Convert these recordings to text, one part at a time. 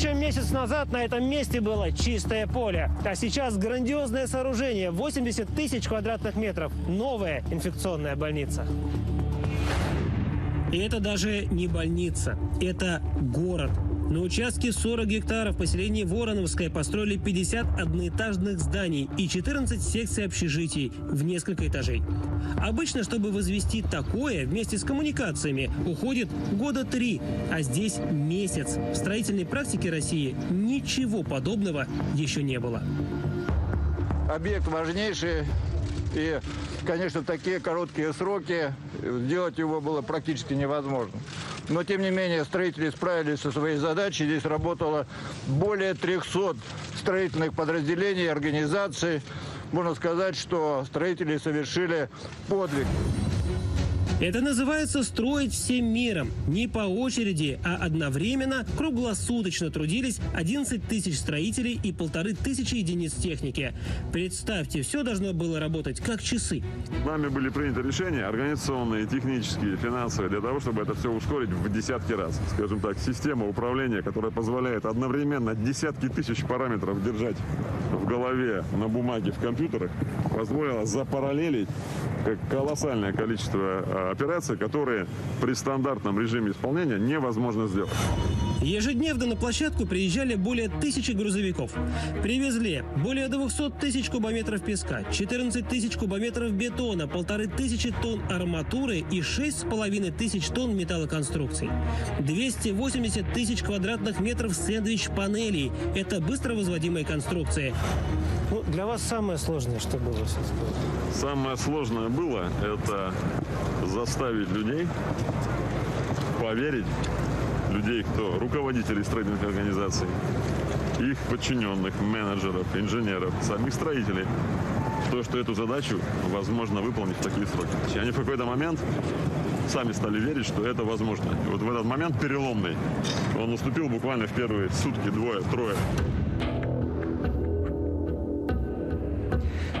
Еще месяц назад на этом месте было чистое поле. А сейчас грандиозное сооружение, 80 тысяч квадратных метров. Новая инфекционная больница. И это даже не больница, это город. На участке 40 гектаров поселения Вороновское построили 50 одноэтажных зданий и 14 секций общежитий в несколько этажей. Обычно, чтобы возвести такое, вместе с коммуникациями, уходит года три, а здесь месяц. В строительной практике России ничего подобного еще не было. Объект важнейший, и, конечно, такие короткие сроки сделать его было практически невозможно. Но, тем не менее, строители справились со своей задачей. Здесь работало более 300 строительных подразделений, организаций. Можно сказать, что строители совершили подвиг. Это называется строить всем миром. Не по очереди, а одновременно, круглосуточно трудились 11 тысяч строителей и полторы тысячи единиц техники. Представьте, все должно было работать как часы. Нами были приняты решения организационные, технические, финансовые, для того, чтобы это все ускорить в десятки раз. Скажем так, система управления, которая позволяет одновременно десятки тысяч параметров держать голове, на бумаге, в компьютерах, позволила запараллелить колоссальное количество а, операции, которые при стандартном режиме исполнения невозможно сделать. Ежедневно на площадку приезжали более тысячи грузовиков. Привезли более 200 тысяч кубометров песка, 14 тысяч кубометров бетона, полторы тысячи тонн арматуры и 6,5 тысяч тонн металлоконструкций. 280 тысяч квадратных метров сэндвич-панелей. Это быстро возводимые конструкции. Ну, для вас самое сложное, что было? Самое сложное было – это заставить людей поверить, людей, кто руководители строительных организаций, их подчиненных, менеджеров, инженеров, самих строителей, то, что эту задачу возможно выполнить в такие сроки. И они в какой-то момент сами стали верить, что это возможно. И вот в этот момент переломный, он наступил буквально в первые сутки, двое, трое.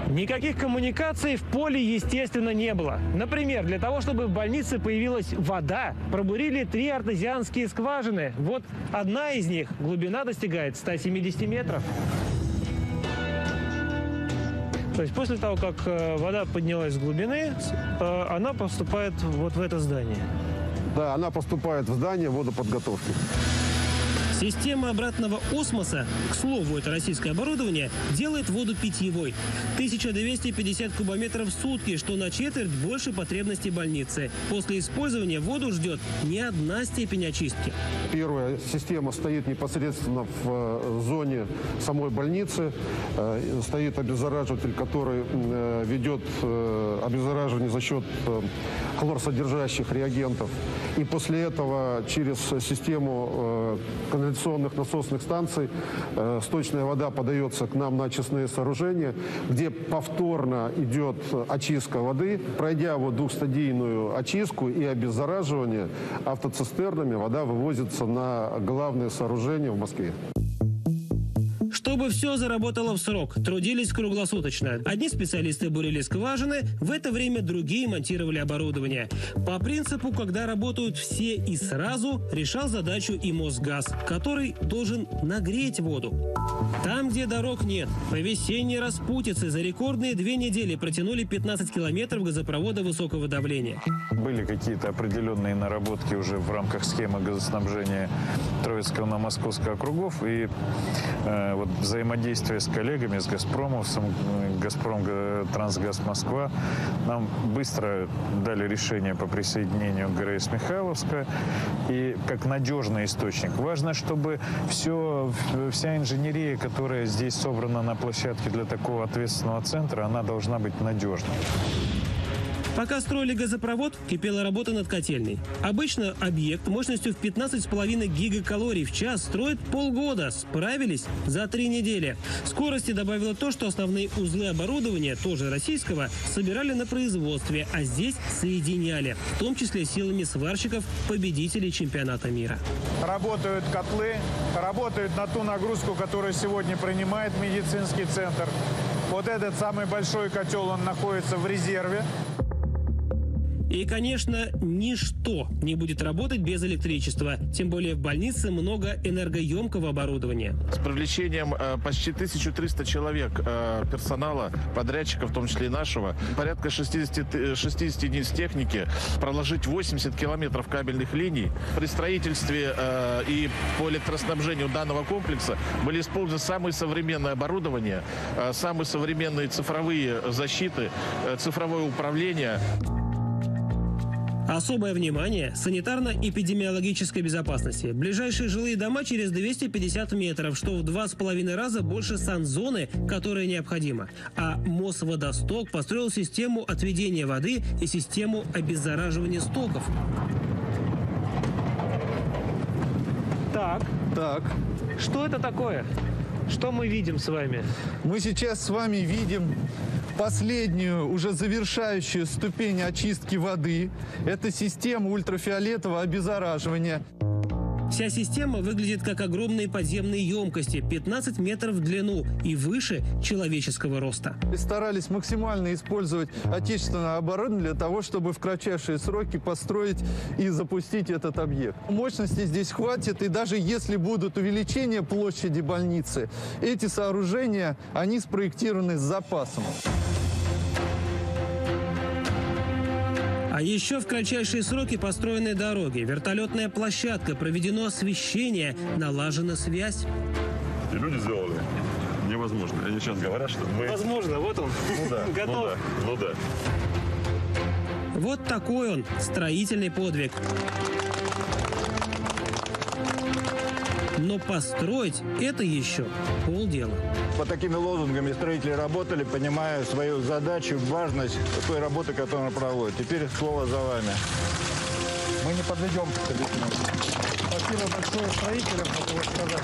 Никаких коммуникаций в поле, естественно, не было. Например, для того, чтобы в больнице появилась вода, пробурили три артезианские скважины. Вот одна из них, глубина достигает 170 метров. То есть после того, как э, вода поднялась с глубины, э, она поступает вот в это здание. Да, она поступает в здание водоподготовки. Система обратного осмоса, к слову, это российское оборудование, делает воду питьевой. 1250 кубометров в сутки, что на четверть больше потребностей больницы. После использования воду ждет не одна степень очистки. Первая система стоит непосредственно в э, зоне самой больницы. Э, стоит обеззараживатель, который э, ведет обеззараживание за счет хлорсодержащих реагентов. И после этого через систему канализационных насосных станций э, сточная вода подается к нам на очистные сооружения, где повторно идет очистка воды. Пройдя вот двухстадийную очистку и обеззараживание, автоцистернами вода вывозится на главные сооружения в Москве. Чтобы все заработало в срок, трудились круглосуточно. Одни специалисты бурили скважины, в это время другие монтировали оборудование. По принципу, когда работают все и сразу, решал задачу и Мосгаз, который должен нагреть воду. Там, где дорог нет, по весенней распутице за рекордные две недели протянули 15 километров газопровода высокого давления. Были какие-то определенные наработки уже в рамках схемы газоснабжения Троицкого на Московского округов. И э, вот взаимодействие с коллегами, с Газпромовцем, Газпром Трансгаз Москва, нам быстро дали решение по присоединению ГРС Михайловска. И как надежный источник. Важно, чтобы все, вся инженерия, которая здесь собрана на площадке для такого ответственного центра, она должна быть надежной. Пока строили газопровод, кипела работа над котельной. Обычно объект мощностью в 15,5 гигакалорий в час строит полгода. Справились за три недели. Скорости добавило то, что основные узлы оборудования, тоже российского, собирали на производстве, а здесь соединяли, в том числе силами сварщиков, победителей чемпионата мира. Работают котлы, работают на ту нагрузку, которую сегодня принимает медицинский центр. Вот этот самый большой котел, он находится в резерве. И, конечно, ничто не будет работать без электричества. Тем более в больнице много энергоемкого оборудования. С привлечением э, почти 1300 человек э, персонала, подрядчиков, в том числе и нашего, порядка 60, 60 единиц техники, проложить 80 километров кабельных линий. При строительстве э, и по электроснабжению данного комплекса были использованы самые современные оборудования, э, самые современные цифровые защиты, э, цифровое управление. Особое внимание санитарно-эпидемиологической безопасности. Ближайшие жилые дома через 250 метров, что в два с половиной раза больше санзоны, которая необходима. А Мосводосток построил систему отведения воды и систему обеззараживания стоков. Так, Так, что это такое? Что мы видим с вами? мы сейчас с вами видим последнюю, уже завершающую ступень очистки воды. Это система ультрафиолетового обеззараживания. Вся система выглядит как огромные подземные емкости, 15 метров в длину и выше человеческого роста. И старались максимально использовать отечественное оборудование для того, чтобы в кратчайшие сроки построить и запустить этот объект. Мощности здесь хватит, и даже если будут увеличения площади больницы, эти сооружения, они спроектированы с запасом. А еще в кратчайшие сроки построены дороги, вертолетная площадка, проведено освещение, налажена связь. И люди сделали невозможно. Они сейчас говорят, что мы... Возможно, вот он. Ну да, ну Готов. да, ну да. Вот такой он, строительный подвиг. Но построить – это еще полдела. По такими лозунгами строители работали, понимая свою задачу, важность той работы, которую она проводит. Теперь слово за вами. Мы не подведем Спасибо большое строителям, могу сказать.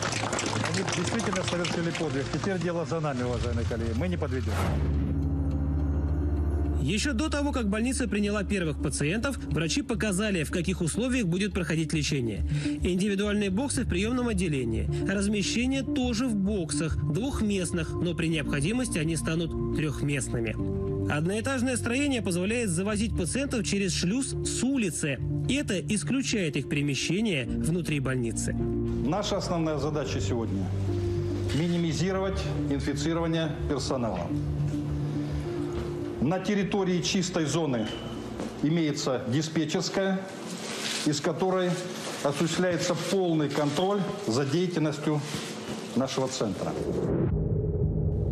Они действительно совершили подвиг. Теперь дело за нами, уважаемые коллеги. Мы не подведем. Еще до того, как больница приняла первых пациентов, врачи показали, в каких условиях будет проходить лечение. Индивидуальные боксы в приемном отделении. Размещение тоже в боксах, двухместных, но при необходимости они станут трехместными. Одноэтажное строение позволяет завозить пациентов через шлюз с улицы. Это исключает их перемещение внутри больницы. Наша основная задача сегодня – минимизировать инфицирование персонала. На территории чистой зоны имеется диспетчерская, из которой осуществляется полный контроль за деятельностью нашего центра.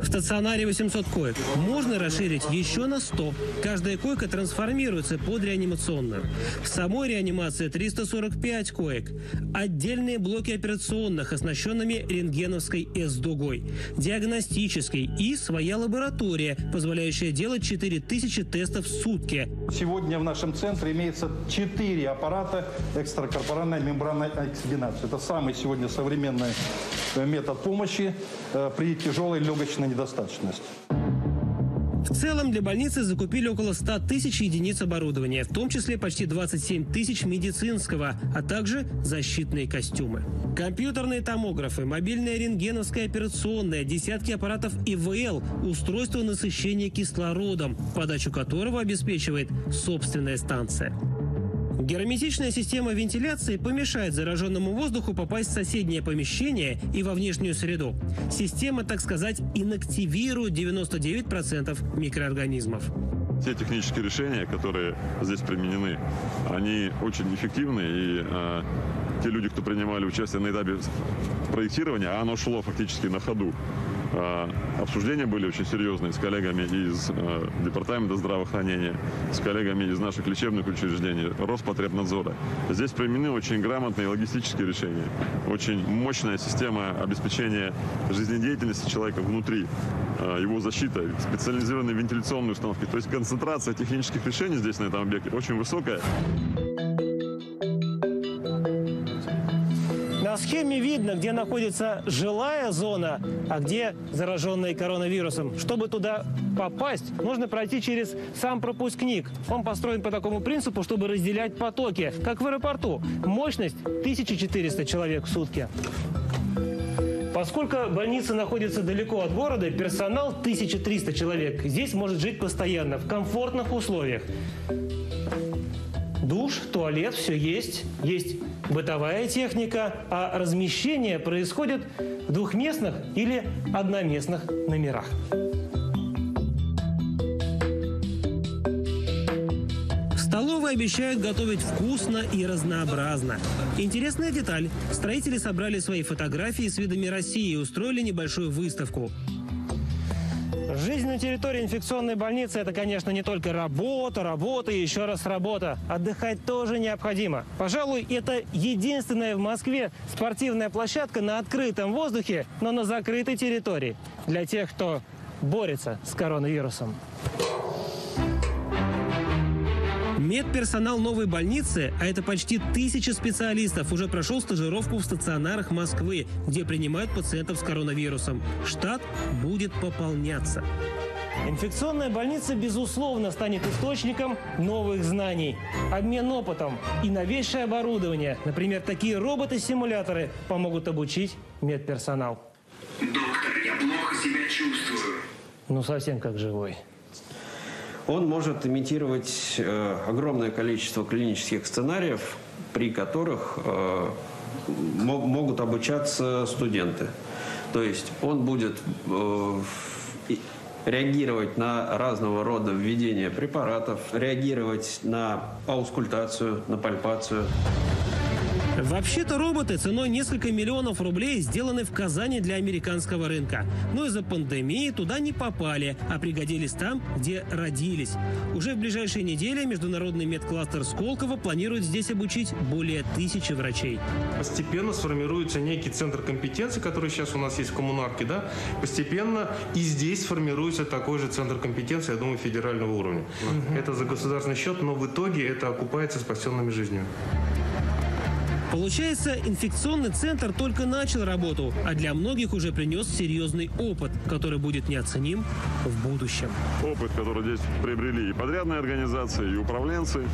В стационаре 800 коек. Можно расширить еще на 100. Каждая койка трансформируется под реанимационную. В самой реанимации 345 коек. Отдельные блоки операционных, оснащенными рентгеновской С-дугой. Диагностической и своя лаборатория, позволяющая делать 4000 тестов в сутки. Сегодня в нашем центре имеется 4 аппарата экстракорпоральной мембранной оксигенации. Это самый сегодня современный э, метод помощи э, при тяжелой легочной недостаточности. В целом для больницы закупили около 100 тысяч единиц оборудования, в том числе почти 27 тысяч медицинского, а также защитные костюмы. Компьютерные томографы, мобильная рентгеновская операционная, десятки аппаратов ИВЛ, устройство насыщения кислородом, подачу которого обеспечивает собственная станция. Герметичная система вентиляции помешает зараженному воздуху попасть в соседнее помещение и во внешнюю среду. Система, так сказать, инактивирует 99% микроорганизмов. Те технические решения, которые здесь применены, они очень эффективны. И э, те люди, кто принимали участие на этапе проектирования, а оно шло фактически на ходу, обсуждения были очень серьезные с коллегами из э, Департамента здравоохранения, с коллегами из наших лечебных учреждений, Роспотребнадзора. Здесь применены очень грамотные логистические решения, очень мощная система обеспечения жизнедеятельности человека внутри, э, его защита, специализированные вентиляционные установки. То есть концентрация технических решений здесь, на этом объекте, очень высокая. На схеме видно, где находится жилая зона, а где зараженные коронавирусом. Чтобы туда попасть, нужно пройти через сам пропускник. Он построен по такому принципу, чтобы разделять потоки, как в аэропорту. Мощность 1400 человек в сутки. Поскольку больница находится далеко от города, персонал 1300 человек здесь может жить постоянно, в комфортных условиях. Душ, туалет, все есть. Есть бытовая техника, а размещение происходит в двухместных или одноместных номерах. В столовой обещают готовить вкусно и разнообразно. Интересная деталь. Строители собрали свои фотографии с видами России и устроили небольшую выставку. Жизнь на территории инфекционной больницы – это, конечно, не только работа, работа и еще раз работа. Отдыхать тоже необходимо. Пожалуй, это единственная в Москве спортивная площадка на открытом воздухе, но на закрытой территории для тех, кто борется с коронавирусом. Медперсонал новой больницы, а это почти тысяча специалистов, уже прошел стажировку в стационарах Москвы, где принимают пациентов с коронавирусом. Штат будет пополняться. Инфекционная больница, безусловно, станет источником новых знаний. Обмен опытом и новейшее оборудование, например, такие роботы-симуляторы, помогут обучить медперсонал. Доктор, я плохо себя чувствую. Ну, совсем как живой. Он может имитировать э, огромное количество клинических сценариев, при которых э, мог, могут обучаться студенты. То есть он будет э, реагировать на разного рода введение препаратов, реагировать на аускультацию, на пальпацию. Вообще-то роботы ценой несколько миллионов рублей сделаны в Казани для американского рынка. Но из-за пандемии туда не попали, а пригодились там, где родились. Уже в ближайшие недели Международный медкластер Сколково планирует здесь обучить более тысячи врачей. Постепенно сформируется некий центр компетенции, который сейчас у нас есть в коммунарке, да? Постепенно и здесь формируется такой же центр компетенции, я думаю, федерального уровня. Угу. Это за государственный счет, но в итоге это окупается спасенными жизнями. Получается, инфекционный центр только начал работу, а для многих уже принес серьезный опыт, который будет неоценим в будущем. Опыт, который здесь приобрели и подрядные организации, и управленцы,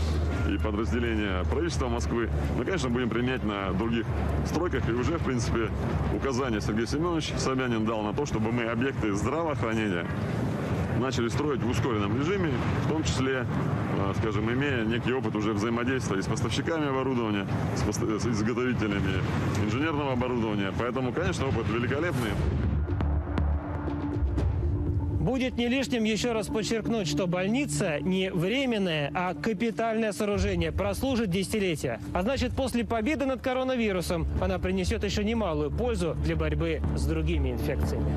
и подразделения правительства Москвы, мы, конечно, будем применять на других стройках. И уже, в принципе, указание Сергей Семенович Собянин дал на то, чтобы мы объекты здравоохранения начали строить в ускоренном режиме, в том числе, э, скажем, имея некий опыт уже взаимодействия с поставщиками оборудования, с, с изготовителями инженерного оборудования. Поэтому, конечно, опыт великолепный. Будет не лишним еще раз подчеркнуть, что больница не временное, а капитальное сооружение, прослужит десятилетия. А значит, после победы над коронавирусом она принесет еще немалую пользу для борьбы с другими инфекциями.